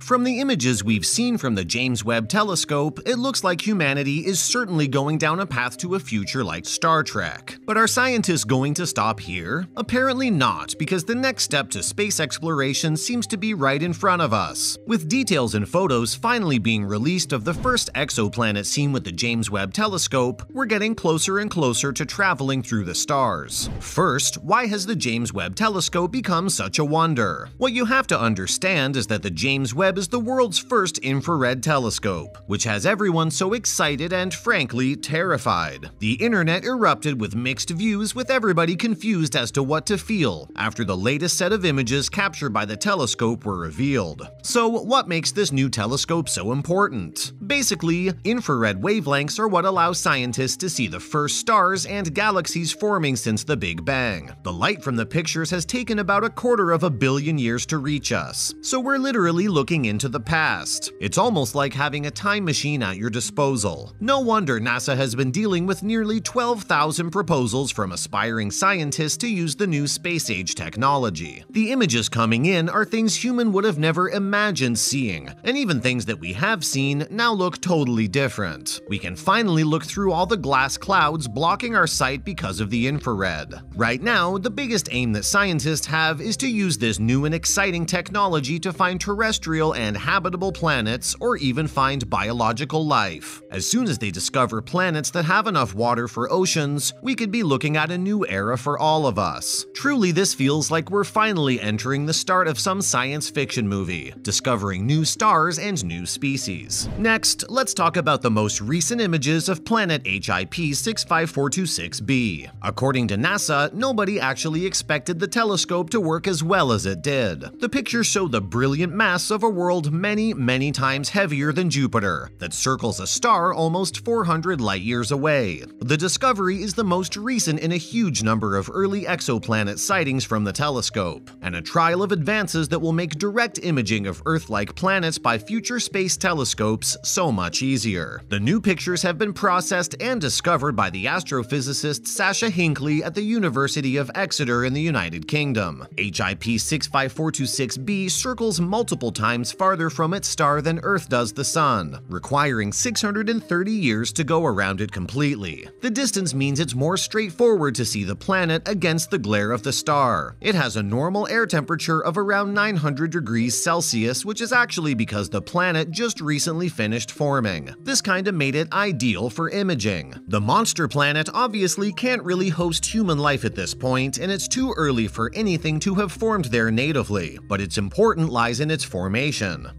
From the images we've seen from the James Webb Telescope, it looks like humanity is certainly going down a path to a future like Star Trek. But are scientists going to stop here? Apparently not, because the next step to space exploration seems to be right in front of us. With details and photos finally being released of the first exoplanet seen with the James Webb Telescope, we're getting closer and closer to traveling through the stars. First, why has the James Webb Telescope become such a wonder? What you have to understand is that the James Webb is the world's first infrared telescope, which has everyone so excited and frankly terrified. The internet erupted with mixed views with everybody confused as to what to feel after the latest set of images captured by the telescope were revealed. So what makes this new telescope so important? Basically, infrared wavelengths are what allow scientists to see the first stars and galaxies forming since the Big Bang. The light from the pictures has taken about a quarter of a billion years to reach us, so we're literally looking into the past. It's almost like having a time machine at your disposal. No wonder NASA has been dealing with nearly 12,000 proposals from aspiring scientists to use the new space age technology. The images coming in are things human would have never imagined seeing, and even things that we have seen now look totally different. We can finally look through all the glass clouds blocking our sight because of the infrared. Right now, the biggest aim that scientists have is to use this new and exciting technology to find terrestrial and habitable planets or even find biological life. As soon as they discover planets that have enough water for oceans, we could be looking at a new era for all of us. Truly, this feels like we're finally entering the start of some science fiction movie, discovering new stars and new species. Next, let's talk about the most recent images of planet HIP 65426b. According to NASA, nobody actually expected the telescope to work as well as it did. The pictures show the brilliant mass of a world many, many times heavier than Jupiter that circles a star almost 400 light years away. The discovery is the most recent in a huge number of early exoplanet sightings from the telescope, and a trial of advances that will make direct imaging of Earth-like planets by future space telescopes so much easier. The new pictures have been processed and discovered by the astrophysicist Sasha Hinkley at the University of Exeter in the United Kingdom. HIP 65426b circles multiple times farther from its star than Earth does the Sun, requiring 630 years to go around it completely. The distance means it's more straightforward to see the planet against the glare of the star. It has a normal air temperature of around 900 degrees Celsius, which is actually because the planet just recently finished forming. This kinda made it ideal for imaging. The monster planet obviously can't really host human life at this point, and it's too early for anything to have formed there natively, but its importance lies in its formation.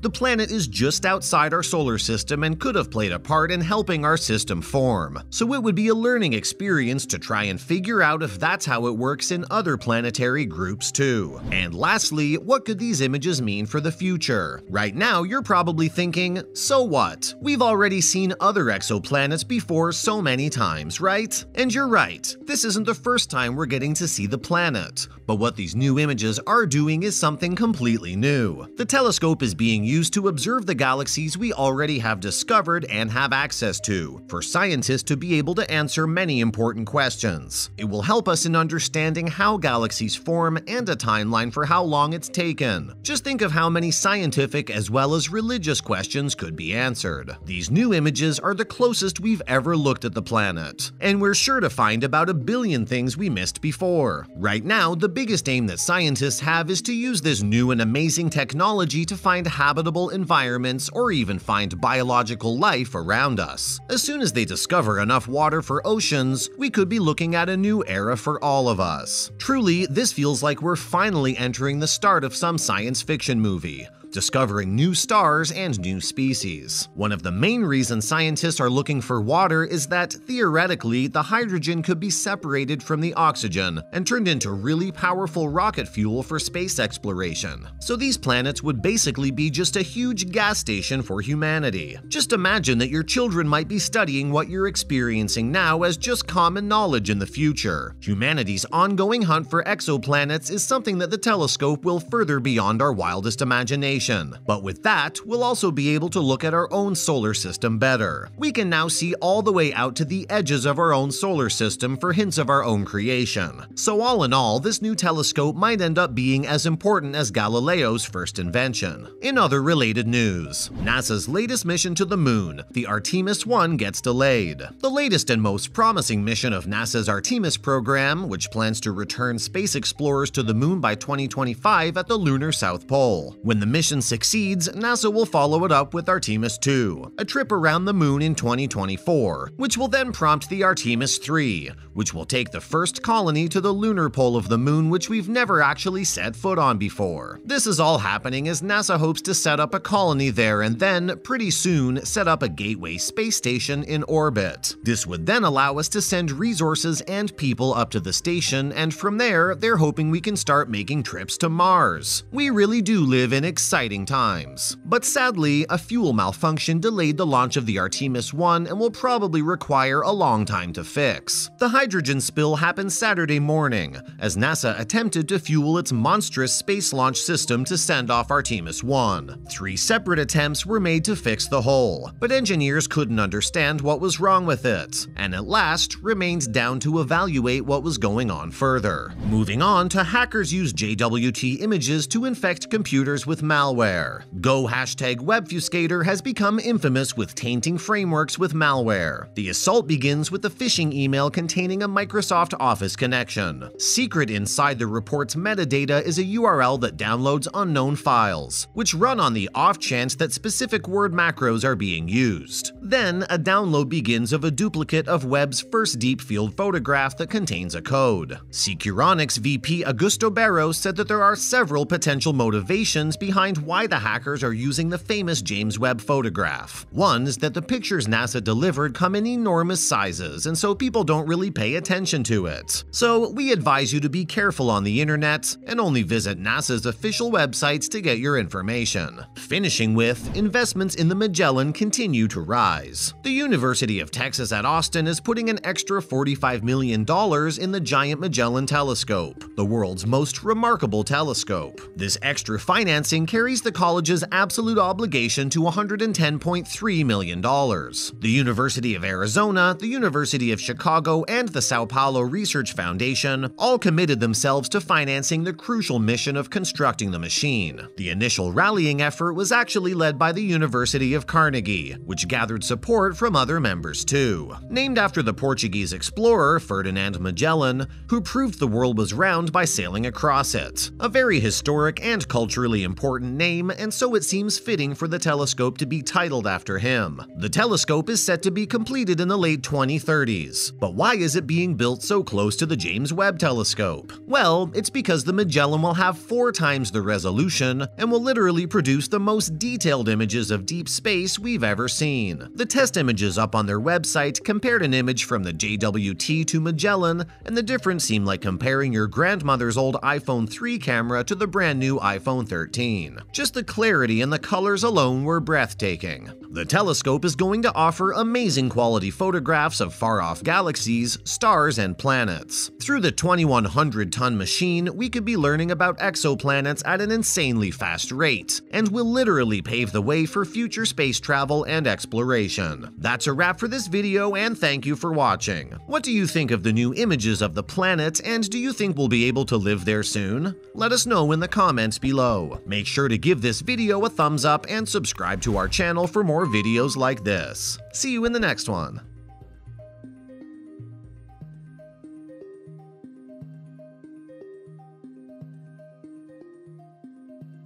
The planet is just outside our solar system and could have played a part in helping our system form, so it would be a learning experience to try and figure out if that's how it works in other planetary groups too. And lastly, what could these images mean for the future? Right now, you're probably thinking, so what? We've already seen other exoplanets before so many times, right? And you're right, this isn't the first time we're getting to see the planet. But what these new images are doing is something completely new. The telescope is being used to observe the galaxies we already have discovered and have access to, for scientists to be able to answer many important questions. It will help us in understanding how galaxies form and a timeline for how long it's taken. Just think of how many scientific as well as religious questions could be answered. These new images are the closest we've ever looked at the planet, and we're sure to find about a billion things we missed before. Right now, the biggest aim that scientists have is to use this new and amazing technology to find habitable environments or even find biological life around us. As soon as they discover enough water for oceans, we could be looking at a new era for all of us. Truly, this feels like we're finally entering the start of some science fiction movie discovering new stars and new species. One of the main reasons scientists are looking for water is that, theoretically, the hydrogen could be separated from the oxygen and turned into really powerful rocket fuel for space exploration. So these planets would basically be just a huge gas station for humanity. Just imagine that your children might be studying what you're experiencing now as just common knowledge in the future. Humanity's ongoing hunt for exoplanets is something that the telescope will further beyond our wildest imagination But with that, we'll also be able to look at our own solar system better. We can now see all the way out to the edges of our own solar system for hints of our own creation. So all in all, this new telescope might end up being as important as Galileo's first invention. In other related news, NASA's latest mission to the moon, the Artemis 1 gets delayed. The latest and most promising mission of NASA's Artemis program, which plans to return space explorers to the moon by 2025 at the lunar South Pole. When the mission succeeds, NASA will follow it up with Artemis 2, a trip around the moon in 2024, which will then prompt the Artemis 3, which will take the first colony to the lunar pole of the moon which we've never actually set foot on before. This is all happening as NASA hopes to set up a colony there and then, pretty soon, set up a gateway space station in orbit. This would then allow us to send resources and people up to the station, and from there, they're hoping we can start making trips to Mars. We really do live in exciting times. But sadly, a fuel malfunction delayed the launch of the Artemis 1 and will probably require a long time to fix. The hydrogen spill happened Saturday morning, as NASA attempted to fuel its monstrous space launch system to send off Artemis 1. Three separate attempts were made to fix the hole, but engineers couldn't understand what was wrong with it, and at last remained down to evaluate what was going on further. Moving on to hackers use JWT images to infect computers with malware. Go hashtag Webbfuscator has become infamous with tainting frameworks with malware. The assault begins with a phishing email containing a Microsoft Office connection. Secret inside the report's metadata is a URL that downloads unknown files, which run on the off chance that specific word macros are being used. Then, a download begins of a duplicate of Webb's first deep field photograph that contains a code. Securonix VP Augusto Barros said that there are several potential motivations behind why the hackers are using the famous James Webb photograph. One is that the pictures NASA delivered come in enormous sizes, and so people don't really pay attention to it. So we advise you to be careful on the internet and only visit NASA's official websites to get your information. Finishing with, investments in the Magellan continue to rise. The University of Texas at Austin is putting an extra $45 million in the Giant Magellan Telescope, the world's most remarkable telescope. This extra financing carries the college's absolute obligation to $110.3 million. The University of Arizona, the University of Chicago, and the Sao Paulo Research Foundation all committed themselves to financing the crucial mission of constructing the machine. The initial rallying effort was actually led by the University of Carnegie, which gathered support from other members too. Named after the Portuguese explorer Ferdinand Magellan, who proved the world was round by sailing across it. A very historic and culturally important name, and so it seems fitting for the telescope to be titled after him. The telescope is set to be completed in the late 2030s. But why is it being built so close to the James Webb Telescope? Well, it's because the Magellan will have four times the resolution and will literally produce the most detailed images of deep space we've ever seen. The test images up on their website compared an image from the JWT to Magellan, and the difference seemed like comparing your grandmother's old iPhone 3 camera to the brand new iPhone 13. Just the clarity and the colors alone were breathtaking. The telescope is going to offer amazing quality photographs of far-off galaxies, stars, and planets. Through the 2100-ton machine, we could be learning about exoplanets at an insanely fast rate, and will literally pave the way for future space travel and exploration. That's a wrap for this video, and thank you for watching. What do you think of the new images of the planet, and do you think we'll be able to live there soon? Let us know in the comments below. Make sure to give this video a thumbs up and subscribe to our channel for more videos like this. See you in the next one.